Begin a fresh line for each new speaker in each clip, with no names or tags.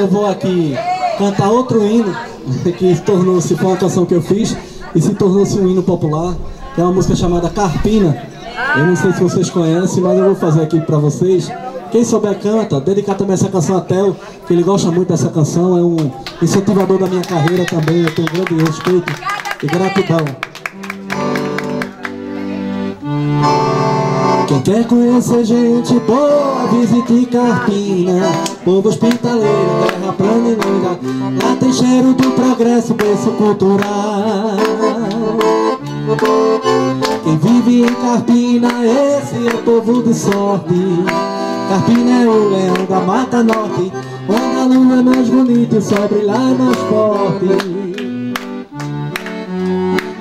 eu vou aqui cantar outro hino que tornou-se, uma canção que eu fiz e se tornou-se um hino popular, que é uma música chamada Carpina. Eu não sei se vocês conhecem, mas eu vou fazer aqui para vocês. Quem souber canta, dedicar também essa canção a Theo, que ele gosta muito dessa canção, é um incentivador da minha carreira também, eu tenho grande respeito e gratidão. Quem quer conhecer gente boa, visite Carpina Povo hospitaleiro, terra plana e linda Lá tem cheiro do progresso, berço cultural. Quem vive em Carpina, esse é povo de sorte. Carpina é o leão da Mata Norte. Onde a lua é mais bonita e o sol brilha mais forte.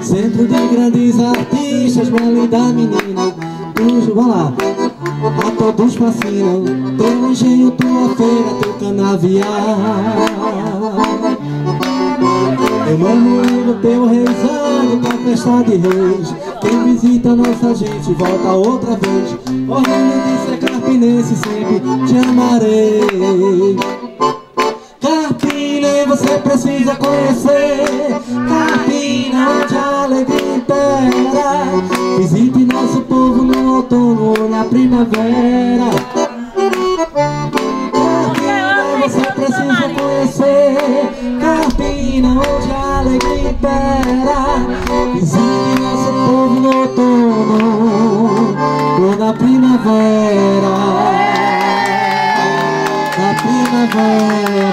Centro de grandes artistas, bela da menina Cruz, vamos lá. A todos fascinam Teu engenho, tua feira, teu canavial. Eu amo o teu reizado pra festa de reis. Quem visita nossa gente volta outra vez. Orgulho de ser carpinense, sempre te amarei. Carpina, você precisa conhecer primavera Carpina, você precisa conhecer Carpina, onde a alegria impera. Visite nosso povo no outono ou na primavera. Na primavera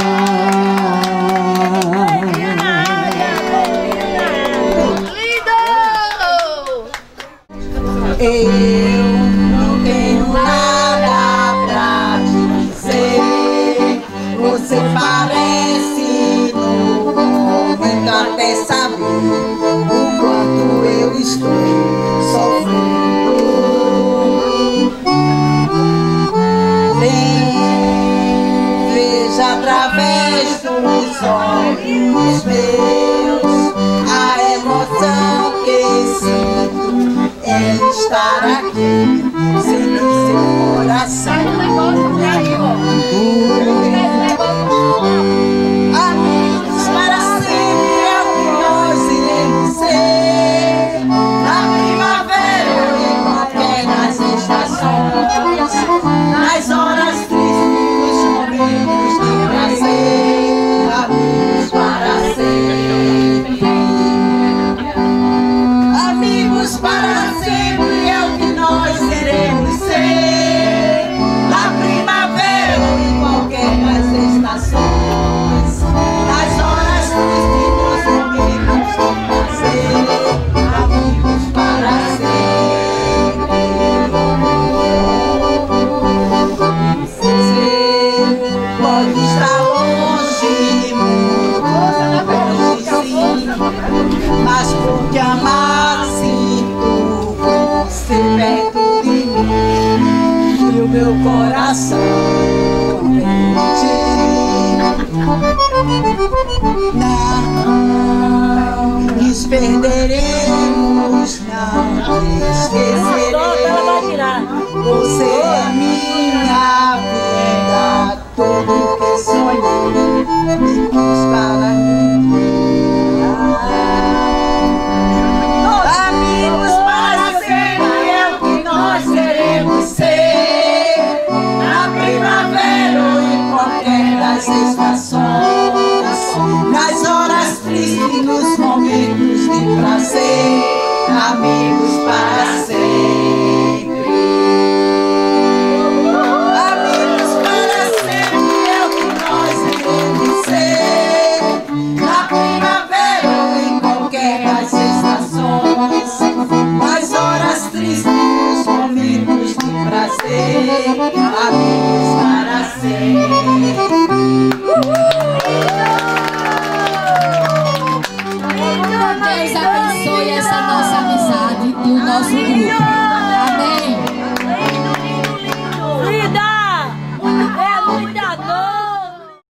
o quanto eu estou sofrendo. Vem, veja através dos olhos meus a emoção que sinto em estar aqui, coração Não nos perderemos, Amigos para sempre.
好幸运哟